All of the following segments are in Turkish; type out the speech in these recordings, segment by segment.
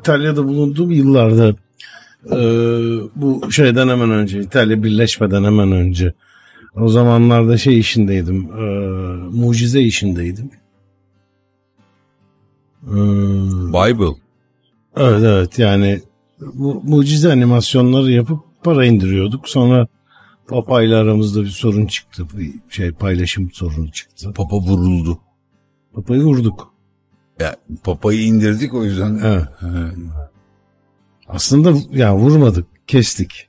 İtalya'da bulunduğum yıllarda e, bu şeyden hemen önce İtalya birleşmeden hemen önce o zamanlarda şey işindeydim e, mucize işindeydim. E, Bible. evet evet yani bu, mucize animasyonları yapıp para indiriyorduk. Sonra Papa ile aramızda bir sorun çıktı. Bir şey paylaşım sorunu çıktı. Papa vuruldu. Papayı vurduk. Ya papayı indirdik o yüzden. Evet. Evet. Aslında ya vurmadık, kestik.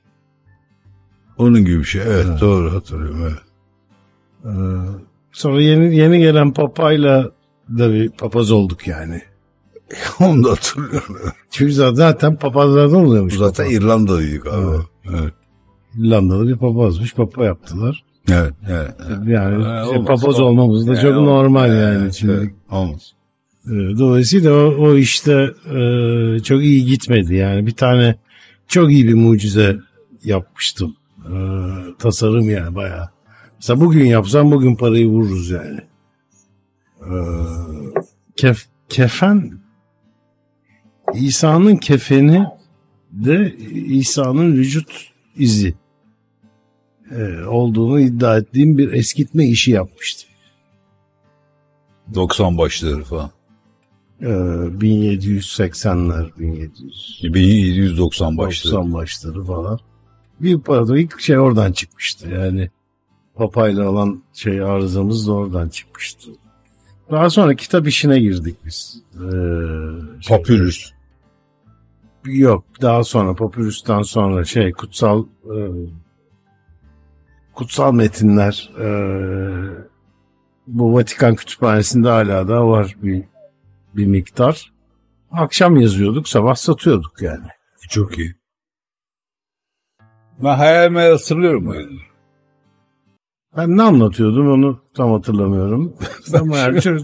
Onun gibi bir şey. Evet, doğru hatırlıyorum. Evet. Ee, sonra yeni yeni gelen papayla da bir papaz olduk yani. Onu da hatırlıyorum. Çünkü zaten papazlardan oluyormuş. Zaten papa. İrlanda'daydık abi. Evet. İrlandalı bir papazmış. Papa yaptılar. Evet. evet. Yani Ha, şey, papaz olmamız da Yani çok olmaz. normal yani. Evet, Şimdi evet. Olmaz. Ee, Dolayısıyla o, o işte e, çok iyi gitmedi yani bir tane çok iyi bir mucize yapmıştım. Ee, tasarım yani bayağı. Mesela bugün yapsam bugün parayı vururuz yani. Ee, kef, kefen İsa'nın kefeni de İsa'nın vücut izi e, olduğunu iddia ettiğim bir eskitme işi yapmıştım. 90 başları falan. Ee, 1780'ler 1700 1790 başları. 90 başları falan. Bir pardon ilk şey oradan çıkmıştı yani. Papayla olan şey arızamız da oradan çıkmıştı. Daha sonra kitap işine girdik biz. Ee, şey- Papyrus. Yok daha sonra Papyrus'tan sonra şey kutsal e, kutsal metinler e, bu Vatikan kütüphanesinde hala da var bir bir miktar. Akşam yazıyorduk sabah satıyorduk yani. Çok iyi. Ben hayalime hatırlıyorum o yüzden. Ben ne anlatıyordum onu tam hatırlamıyorum. Ama çok-